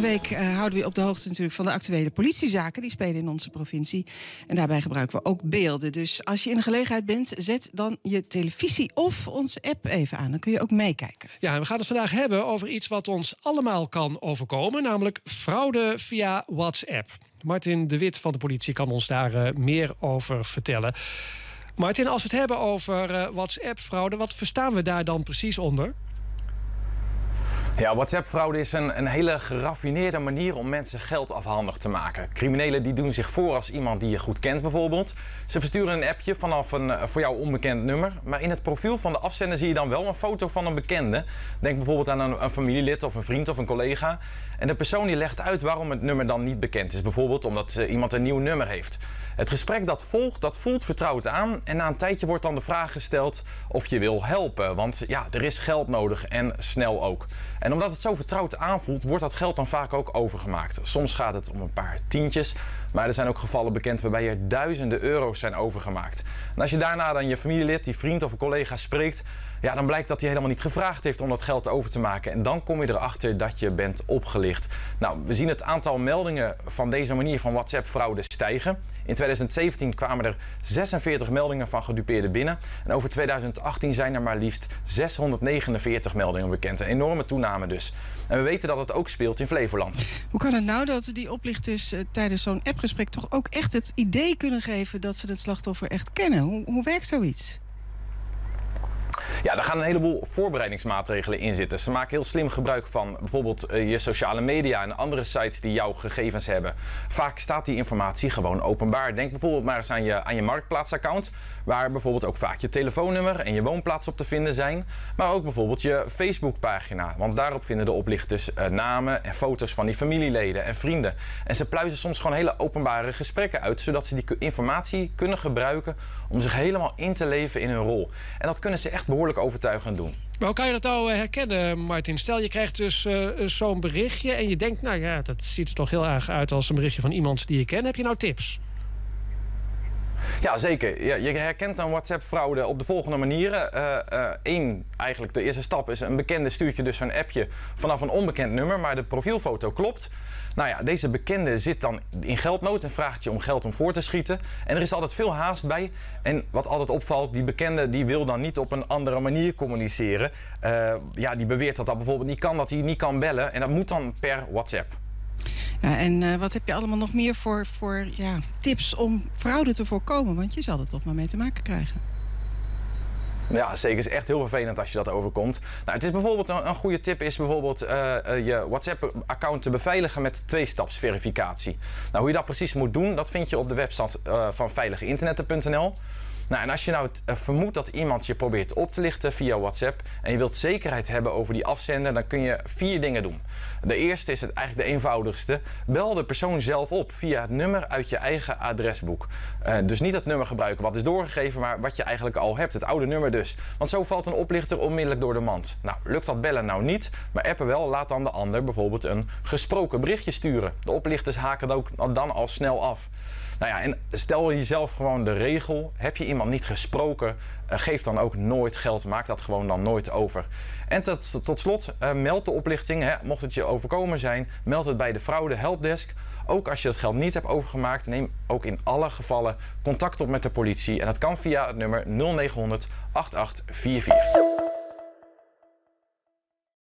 Elke week uh, houden we op de hoogte natuurlijk van de actuele politiezaken die spelen in onze provincie. En daarbij gebruiken we ook beelden. Dus als je in de gelegenheid bent, zet dan je televisie of onze app even aan. Dan kun je ook meekijken. Ja, we gaan het vandaag hebben over iets wat ons allemaal kan overkomen, namelijk fraude via WhatsApp. Martin de Wit van de politie kan ons daar uh, meer over vertellen. Martin, als we het hebben over uh, WhatsApp-fraude, wat verstaan we daar dan precies onder? Ja, WhatsApp-fraude is een, een hele geraffineerde manier om mensen geld afhandig te maken. Criminelen die doen zich voor als iemand die je goed kent bijvoorbeeld. Ze versturen een appje vanaf een eh, voor jou onbekend nummer. Maar in het profiel van de afzender zie je dan wel een foto van een bekende. Denk bijvoorbeeld aan een, een familielid of een vriend of een collega. En de persoon die legt uit waarom het nummer dan niet bekend is. Bijvoorbeeld omdat uh, iemand een nieuw nummer heeft. Het gesprek dat volgt, dat voelt vertrouwd aan. En na een tijdje wordt dan de vraag gesteld of je wil helpen. Want ja, er is geld nodig en snel ook. En omdat het zo vertrouwd aanvoelt, wordt dat geld dan vaak ook overgemaakt. Soms gaat het om een paar tientjes, maar er zijn ook gevallen bekend waarbij er duizenden euro's zijn overgemaakt. En als je daarna dan je familielid, die vriend of een collega spreekt, ja, dan blijkt dat hij helemaal niet gevraagd heeft om dat geld over te maken. En dan kom je erachter dat je bent opgelicht. Nou, we zien het aantal meldingen van deze manier van WhatsApp-fraude stijgen. In 2017 kwamen er 46 meldingen van gedupeerden binnen. En over 2018 zijn er maar liefst 649 meldingen bekend. Een enorme toename dus. En we weten dat het ook speelt in Flevoland. Hoe kan het nou dat die oplichters uh, tijdens zo'n appgesprek toch ook echt het idee kunnen geven dat ze het slachtoffer echt kennen? Hoe, hoe werkt zoiets? Ja, daar gaan een heleboel voorbereidingsmaatregelen in zitten. Ze maken heel slim gebruik van bijvoorbeeld uh, je sociale media en andere sites die jouw gegevens hebben. Vaak staat die informatie gewoon openbaar. Denk bijvoorbeeld maar eens aan je, aan je marktplaatsaccount, waar bijvoorbeeld ook vaak je telefoonnummer en je woonplaats op te vinden zijn. Maar ook bijvoorbeeld je Facebookpagina, want daarop vinden de oplichters uh, namen en foto's van die familieleden en vrienden. En ze pluizen soms gewoon hele openbare gesprekken uit, zodat ze die informatie kunnen gebruiken om zich helemaal in te leven in hun rol. En dat kunnen ze echt behoorlijk overtuigend doen. Maar hoe kan je dat nou herkennen, Martin? Stel je krijgt dus uh, zo'n berichtje en je denkt, nou ja, dat ziet er toch heel erg uit als een berichtje van iemand die je kent. Heb je nou tips? Ja, zeker. Ja, je herkent een WhatsApp-fraude op de volgende manieren. Eén, uh, uh, eigenlijk de eerste stap is een bekende stuurt je dus zo'n appje vanaf een onbekend nummer, maar de profielfoto klopt. Nou ja, deze bekende zit dan in geldnood en vraagt je om geld om voor te schieten. En er is altijd veel haast bij. En wat altijd opvalt, die bekende die wil dan niet op een andere manier communiceren. Uh, ja, die beweert dat dat bijvoorbeeld niet kan, dat hij niet kan bellen. En dat moet dan per WhatsApp. En uh, wat heb je allemaal nog meer voor, voor ja, tips om fraude te voorkomen? Want je zal er toch maar mee te maken krijgen. Ja, zeker. Het is echt heel vervelend als je dat overkomt. Nou, het is bijvoorbeeld een, goede tip is bijvoorbeeld uh, uh, je WhatsApp-account te beveiligen met tweestapsverificatie. Nou, hoe je dat precies moet doen, dat vind je op de website uh, van veiligeinternetten.nl. Nou, en als je nou uh, vermoedt dat iemand je probeert op te lichten via WhatsApp en je wilt zekerheid hebben over die afzender, dan kun je vier dingen doen. De eerste is het eigenlijk de eenvoudigste. Bel de persoon zelf op via het nummer uit je eigen adresboek. Uh, dus niet het nummer gebruiken wat is doorgegeven, maar wat je eigenlijk al hebt. Het oude nummer dus. Want zo valt een oplichter onmiddellijk door de mand. Nou, lukt dat bellen nou niet, maar appen wel, laat dan de ander bijvoorbeeld een gesproken berichtje sturen. De oplichters haken dat ook dan al snel af. Nou ja, en stel jezelf gewoon de regel. Heb je iemand niet gesproken, uh, geef dan ook nooit geld. Maak dat gewoon dan nooit over. En tot, tot slot, uh, meld de oplichting. Hè, mocht het je overkomen zijn, meld het bij de fraude helpdesk. Ook als je het geld niet hebt overgemaakt, neem ook in alle gevallen contact op met de politie. En dat kan via het nummer 0900 8844.